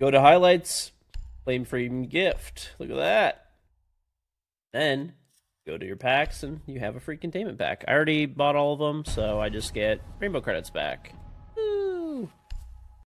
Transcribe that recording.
Go to highlights, claim frame gift. Look at that. Then go to your packs and you have a free containment pack. I already bought all of them, so I just get rainbow credits back.